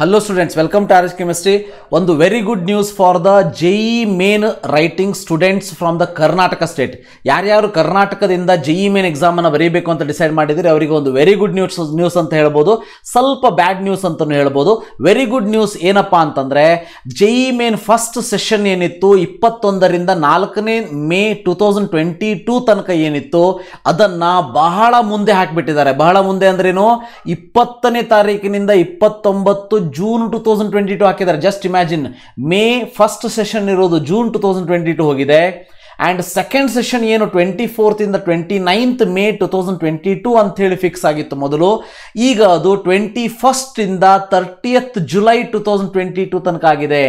Hello students welcome to RS chemistry ಒಂದು very good news for the JEE main writing students from the Karnataka state ಯಾರ್ಯಾರು ಕರ್ನಾಟಕದಿಂದ JE main ಎಕ್ಸಾಮನ್ನು ಬರೀಬೇಕು ಅಂತ decide ಮಾಡಿದರೆ ಅವರಿಗೆ ಒಂದು ವೆರಿ ಗುಡ್ ನ್ಯೂಸ್ ನ್ಯೂಸ್ ಅಂತ ಹೇಳ್ಬೋದು. ಸ್ವಲ್ಪ ಬ್ಯಾಡ್ ನ್ಯೂಸ್ ಅಂತಲೂ ಹೇಳ್ಬೋದು. ವೆರಿ ಗುಡ್ ನ್ಯೂಸ್ ಏನಪ್ಪ ಅಂತಂದರೆ ಜೆಇ ಮೇನ್ ಫಸ್ಟ್ ಸೆಷನ್ ಏನಿತ್ತು, ಇಪ್ಪತ್ತೊಂದರಿಂದ ನಾಲ್ಕನೇ May two thousand twenty two ತನಕ ಏನಿತ್ತು, ಅದನ್ನು ಬಹಳ ಮುಂದೆ ಹಾಕಿಬಿಟ್ಟಿದ್ದಾರೆ. ಬಹಳ ಮುಂದೆ ಅಂದ್ರೇನು, ಇಪ್ಪತ್ತನೇ ತಾರೀಕಿನಿಂದ ಇಪ್ಪತ್ತೊಂಬತ್ತು June two thousand twenty two ಹಾಕಿದ್ದಾರೆ. Just imagine May first session ಇರೋದು June two thousand twenty two ಹೋಗಿದೆ. ಆ್ಯಂಡ್ ಸೆಕೆಂಡ್ ಸೆಷನ್ ಏನು? Twenty ಫೋರ್ತಿಂದ twenty ninth May two thousand twenty two ಅಂಥೇಳಿ ಫಿಕ್ಸ್ ಆಗಿತ್ತು ಮೊದಲು. ಈಗ ಅದು twenty ಫಸ್ಟಿಂದ thirtieth July two thousand twenty two ತನಕ ಆಗಿದೆ.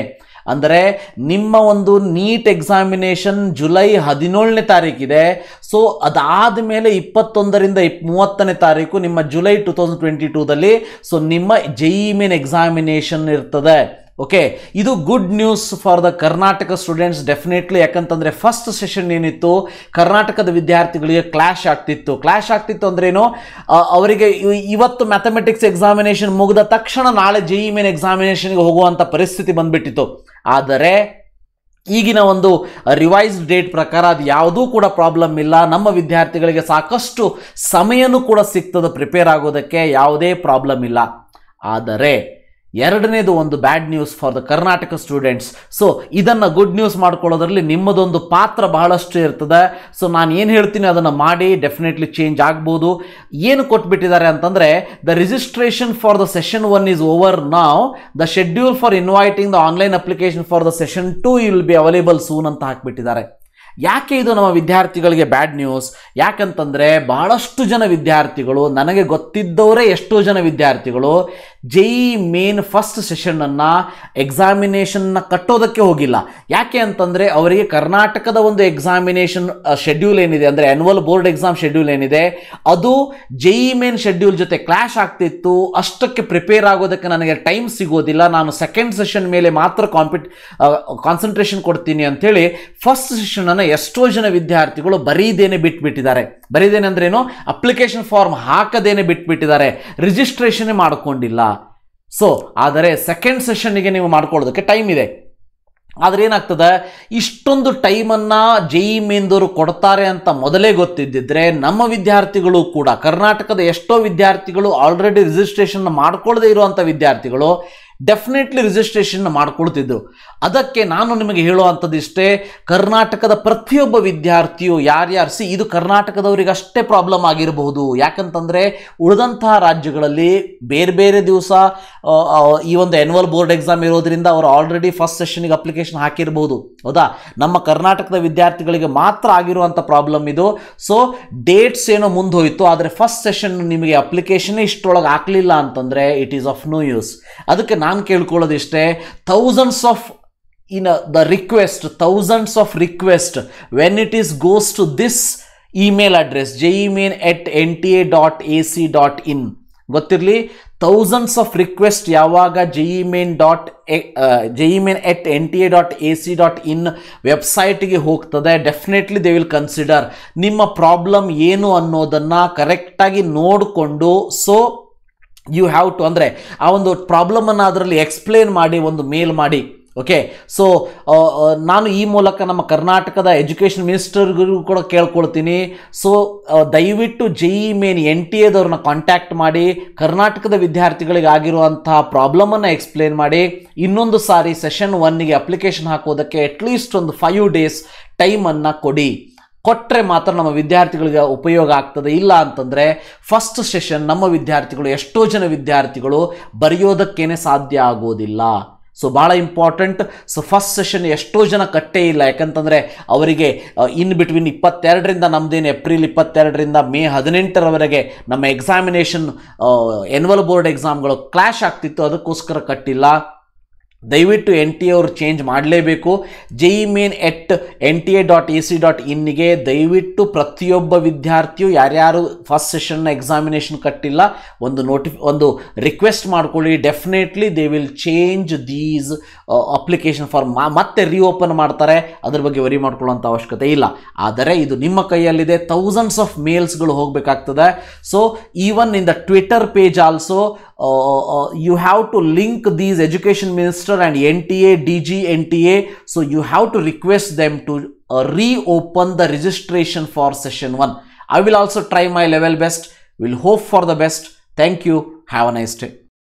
ಅಂದರೆ ನಿಮ್ಮ ಒಂದು ನೀಟ್ ಎಕ್ಸಾಮಿನೇಷನ್ ಜುಲೈ ಹದಿನೇಳನೇ ತಾರೀಕಿದೆ. ಸೊ ಅದಾದ ಮೇಲೆ ಇಪ್ಪತ್ತೊಂದರಿಂದ ಇಪ್, ಮೂವತ್ತನೇ ತಾರೀಕು ನಿಮ್ಮ ಜುಲೈ ಟು ತೌಸಂಡ್ ಟ್ವೆಂಟಿ ಟೂದಲ್ಲಿ ಸೊ ನಿಮ್ಮ ಜೆ ಇ ಮೇನ್ ಎಕ್ಸಾಮಿನೇಷನ್ ಇರ್ತದೆ. ಓಕೆ ಇದು good news for the Karnataka students definitely ಯಾಕಂತಂದರೆ ಫಸ್ಟ್ ಸೆಷನ್ ಏನಿತ್ತು, ಕರ್ನಾಟಕದ ವಿದ್ಯಾರ್ಥಿಗಳಿಗೆ ಕ್ಲಾಶ್ ಆಗ್ತಿತ್ತು. ಕ್ಲಾಶ್ ಆಗ್ತಿತ್ತು ಅಂದ್ರೇನು ಅವರಿಗೆ ಇವತ್ತು ಮ್ಯಾಥಮೆಟಿಕ್ಸ್ ಎಕ್ಸಾಮಿನೇಷನ್ ಮುಗಿದ ತಕ್ಷಣ ನಾಳೆ ಜೆ ಇ ಮೇನ್ ಎಕ್ಸಾಮಿನೇಷನ್ಗೆ ಹೋಗುವಂಥ ಪರಿಸ್ಥಿತಿ ಬಂದ್ಬಿಟ್ಟಿತ್ತು. ಆದರೆ ಈಗಿನ ಒಂದು ರಿವೈಸ್ಡ್ ಡೇಟ್ ಪ್ರಕಾರ ಅದು ಯಾವುದೂ ಕೂಡ ಪ್ರಾಬ್ಲಮ್ ಇಲ್ಲ. ನಮ್ಮ ವಿದ್ಯಾರ್ಥಿಗಳಿಗೆ ಸಾಕಷ್ಟು ಸಮಯನೂ ಕೂಡ ಸಿಗ್ತದೆ. ಪ್ರಿಪೇರ್ ಆಗೋದಕ್ಕೆ ಯಾವುದೇ ಪ್ರಾಬ್ಲಮ್ ಇಲ್ಲ. ಆದರೆ ಎರಡನೇದು ಒಂದು bad news for the Karnataka students so ಇದನ್ನು ಗುಡ್ ನ್ಯೂಸ್ ಮಾಡ್ಕೊಳ್ಳೋದ್ರಲ್ಲಿ ನಿಮ್ಮದೊಂದು ಪಾತ್ರ ಬಹಳಷ್ಟು ಇರ್ತದೆ. ಸೊ ನಾನು ಏನು ಹೇಳ್ತೀನಿ ಅದನ್ನು ಮಾಡಿ ಡೆಫಿನೆಟ್ಲಿ ಚೇಂಜ್ ಆಗ್ಬೋದು. ಏನು ಕೊಟ್ಬಿಟ್ಟಿದ್ದಾರೆ ಅಂತಂದರೆ the registration for the session one is over now the schedule for inviting the online application for the session two will be available soon ಅಂತ ಹಾಕ್ಬಿಟ್ಟಿದ್ದಾರೆ. ಯಾಕೆ ಇದು ನಮ್ಮ ವಿದ್ಯಾರ್ಥಿಗಳಿಗೆ ಬ್ಯಾಡ್ ನ್ಯೂಸ್ ಯಾಕಂತಂದರೆ, ಬಹಳಷ್ಟು ಜನ ವಿದ್ಯಾರ್ಥಿಗಳು, ನನಗೆ ಗೊತ್ತಿದ್ದವರೇ ಎಷ್ಟೋ ಜನ ವಿದ್ಯಾರ್ಥಿಗಳು ಜೆ ಮೇನ್ ಫಸ್ಟ್ ಸೆಷನನ್ನು ಎಕ್ಸಾಮಿನೇಷನ್ನ ಕಟ್ಟೋದಕ್ಕೆ ಹೋಗಿಲ್ಲ. ಯಾಕೆ ಅಂತಂದರೆ ಅವರಿಗೆ ಕರ್ನಾಟಕದ ಒಂದು ಎಕ್ಸಾಮಿನೇಷನ್ ಶೆಡ್ಯೂಲ್ ಏನಿದೆ, ಅಂದರೆ ಆ್ಯನ್ಯುವಲ್ ಬೋರ್ಡ್ ಎಕ್ಸಾಮ್ ಶೆಡ್ಯೂಲ್ ಏನಿದೆ, ಅದು ಜೆ ಇ ಮೇನ್ ಶೆಡ್ಯೂಲ್ ಜೊತೆ ಕ್ಲಾಶ್ ಆಗ್ತಿತ್ತು. ಅಷ್ಟಕ್ಕೆ ಪ್ರಿಪೇರ್ ಆಗೋದಕ್ಕೆ ನನಗೆ ಟೈಮ್ ಸಿಗೋದಿಲ್ಲ. ನಾನು ಸೆಕೆಂಡ್ ಸೆಷನ್ ಮೇಲೆ ಮಾತ್ರ ಕಾಂಪಿಟ್ ಕಾನ್ಸಂಟ್ರೇಷನ್ ಕೊಡ್ತೀನಿ ಅಂಥೇಳಿ ಫಸ್ಟ್ ಸೆಷನನ್ನು ಎಷ್ಟೋ ಜನ ವಿದ್ಯಾರ್ಥಿಗಳು ಬರೀದೇನೆ ಬಿಟ್ಬಿಟ್ಟಿದ್ದಾರೆ. ಬರೀದೇನೆ ಅಂದ್ರೇನು ಅಪ್ಲಿಕೇಶನ್ ಫಾರ್ಮ್ ಹಾಕದೇನೆ ಬಿಟ್ಬಿಟ್ಟಿದ್ದಾರೆ. ರಿಜಿಸ್ಟ್ರೇಷನ್ ಮಾಡಿಕೊಂಡಿಲ್ಲ. ಸೊ ಆದರೆ ಸೆಕೆಂಡ್ ಸೆಷನ್ನಿಗೆ ನೀವು ಮಾಡ್ಕೊಳ್ಳೋದಕ್ಕೆ ಟೈಮ್ ಇದೆ. ಆದರೆ ಏನಾಗ್ತದೆ? ಇಷ್ಟೊಂದು ಟೈಮನ್ನು ಜೆ ಇ ಮೇನ್ದವರು ಕೊಡ್ತಾರೆ ಅಂತ ಮೊದಲೇ ಗೊತ್ತಿದ್ದಿದ್ರೆ ನಮ್ಮ ವಿದ್ಯಾರ್ಥಿಗಳು ಕೂಡ, ಕರ್ನಾಟಕದ ಎಷ್ಟೋ ವಿದ್ಯಾರ್ಥಿಗಳು ಆಲ್ರೆಡಿ ರಿಜಿಸ್ಟ್ರೇಷನ್ ಮಾಡ್ಕೊಳ್ಳದೆ ಇರುವಂಥ ವಿದ್ಯಾರ್ಥಿಗಳು ಡೆಫಿನೆಟ್ಲಿ ರಿಜಿಸ್ಟ್ರೇಷನ್ ಮಾಡ್ಕೊಳ್ತಿದ್ದು. ಅದಕ್ಕೆ ನಾನು ನಿಮಗೆ ಹೇಳುವಂಥದ್ದು ಇಷ್ಟೇ, ಕರ್ನಾಟಕದ ಪ್ರತಿಯೊಬ್ಬ ವಿದ್ಯಾರ್ಥಿಯು ಯಾರ್ಯಾರು ಸಿ, ಇದು ಕರ್ನಾಟಕದವರಿಗೆ ಅಷ್ಟೇ ಪ್ರಾಬ್ಲಮ್ ಆಗಿರಬಹುದು. ಯಾಕಂತಂದರೆ, ಉಳಿದಂತಹ ರಾಜ್ಯಗಳಲ್ಲಿ ಬೇರೆ ಬೇರೆ ದಿವಸ ಈ ಒಂದು ಆ್ಯನ್ಯುವಲ್ ಬೋರ್ಡ್ ಎಕ್ಸಾಮ್ ಇರೋದ್ರಿಂದ ಅವರು ಆಲ್ರೆಡಿ ಫಸ್ಟ್ ಸೆಷನಿಗೆ ಅಪ್ಲಿಕೇಶನ್ ಹಾಕಿರ್ಬೋದು ಹೌದಾ? ನಮ್ಮ ಕರ್ನಾಟಕದ ವಿದ್ಯಾರ್ಥಿಗಳಿಗೆ ಮಾತ್ರ ಆಗಿರುವಂಥ ಪ್ರಾಬ್ಲಮ್ ಇದು. ಸೊ ಡೇಟ್ಸ್ ಏನೋ ಮುಂದೆ ಹೋಯಿತು ಆದರೆ ಫಸ್ಟ್ ಸೆಷನ್ ನಿಮಗೆ ಅಪ್ಲಿಕೇಶನ್ ಇಷ್ಟೊಳಗೆ ಹಾಕಲಿಲ್ಲ ಅಂತಂದರೆ it is of no use ಅದಕ್ಕೆ ನಾನು ಕೇಳ್ಕೊಳ್ಳೋದಿಷ್ಟೇ thousands of in the request thousands of request when it is goes to this email address J main at N T A dot A C dot in ಗೊತ್ತಿರಲಿ? Thousands of request ಯಾವಾಗ J main dot J E main at N T A dot A C dot in ವೆಬ್ಸೈಟ್ಗೆ ಹೋಗ್ತದೆ definitely they will consider ನಿಮ್ಮ problem ಏನು ಅನ್ನೋದನ್ನು ಕರೆಕ್ಟಾಗಿ ನೋಡಿಕೊಂಡು so you have to ಅಂದರೆ ಆ ಒಂದು ಪ್ರಾಬ್ಲಮನ್ನು ಅದರಲ್ಲಿ ಎಕ್ಸ್ಪ್ಲೇನ್ ಮಾಡಿ, ಒಂದು ಮೇಲ್ ಮಾಡಿ ಓಕೆ ಸೊ ನಾನು ಈ ಮೂಲಕ ನಮ್ಮ ಕರ್ನಾಟಕದ ಎಜುಕೇಷನ್ ಮಿನಿಸ್ಟರ್ಗೂ ಕೂಡ ಕೇಳ್ಕೊಳ್ತೀನಿ. ಸೊ ದಯವಿಟ್ಟು J E main N T ಎದವ್ರನ್ನ contact ಮಾಡಿ, ಕರ್ನಾಟಕದ ವಿದ್ಯಾರ್ಥಿಗಳಿಗೆ ಆಗಿರುವಂತಹ ಪ್ರಾಬ್ಲಮನ್ನು ಎಕ್ಸ್ಪ್ಲೇನ್ ಮಾಡಿ. ಇನ್ನೊಂದು ಸಾರಿ ಸೆಷನ್ ಒನ್ನಿಗೆ ಅಪ್ಲಿಕೇಶನ್ ಹಾಕೋದಕ್ಕೆ ಅಟ್ಲೀಸ್ಟ್ ಒಂದು ಫೈವ್ ಡೇಸ್ ಟೈಮನ್ನು ಕೊಡಿ. ಕೊಟ್ಟರೆ ಮಾತ್ರ ನಮ್ಮ ವಿದ್ಯಾರ್ಥಿಗಳಿಗೆ ಉಪಯೋಗ ಆಗ್ತದೆ. ಇಲ್ಲ ಅಂತಂದರೆ ಫಸ್ಟ್ ಸೆಷನ್ ನಮ್ಮ ವಿದ್ಯಾರ್ಥಿಗಳು, ಎಷ್ಟೋ ಜನ ವಿದ್ಯಾರ್ಥಿಗಳು ಬರೆಯೋದಕ್ಕೇನೆ ಸಾಧ್ಯ ಆಗೋದಿಲ್ಲ. ಸೊ ಭಾಳ ಇಂಪಾರ್ಟೆಂಟ್ ಸೊ ಫಸ್ಟ್ ಸೆಷನ್ ಎಷ್ಟೋ ಜನ ಕಟ್ಟೇ ಇಲ್ಲ. ಯಾಕಂತಂದರೆ ಅವರಿಗೆ ಇನ್ ಬಿಟ್ವೀನ್ ಇಪ್ಪತ್ತೆರಡರಿಂದ ನಮ್ಮದೇನು ಏಪ್ರಿಲ್ ಇಪ್ಪತ್ತೆರಡರಿಂದ ಮೇ ಹದಿನೆಂಟರವರೆಗೆ ನಮ್ಮ ಎಕ್ಸಾಮಿನೇಷನ್ ಎನ್ವಲ್ ಬೋರ್ಡ್ ಎಕ್ಸಾಮ್ಗಳು ಕ್ಲಾಶ್ ಆಗ್ತಿತ್ತು. ಅದಕ್ಕೋಸ್ಕರ ಕಟ್ಟಿಲ್ಲ. ದಯವಿಟ್ಟು ಎನ್ ಟಿ ಎ ಅವರು ಚೇಂಜ್ ಮಾಡಲೇಬೇಕು. J main at N T A dot A C dot ಇನ್ನಿಗೆ ದಯವಿಟ್ಟು ಪ್ರತಿಯೊಬ್ಬ ವಿದ್ಯಾರ್ಥಿಯು ಯಾರ್ಯಾರು ಫಸ್ಟ್ ಸೆಷನ್ನ ಎಕ್ಸಾಮಿನೇಷನ್ ಕಟ್ಟಿಲ್ಲ, ಒಂದು ನೋಟಿಫ್ ಒಂದು ರಿಕ್ವೆಸ್ಟ್ ಮಾಡ್ಕೊಳ್ಳಿ. Definitely they will change these application for ಮತ್ತೆ ರೀಓಪನ್ ಮಾಡ್ತಾರೆ. ಅದ್ರ ಬಗ್ಗೆ ವರಿ ಮಾಡ್ಕೊಳ್ಳೋಂಥ ಅವಶ್ಯಕತೆ ಇಲ್ಲ. ಆದರೆ ಇದು ನಿಮ್ಮ ಕೈಯಲ್ಲಿದೆ. ಥೌಸಂಡ್ಸ್ ಆಫ್ ಮೇಲ್ಸ್ಗಳು ಹೋಗಬೇಕಾಗ್ತದೆ. So even in the Twitter page also you have to link these education education and nta dg nta so you have to request them to uh, reopen the registration for session 1 i will also try my level best. We'll hope for the best. Thank you. Have a nice day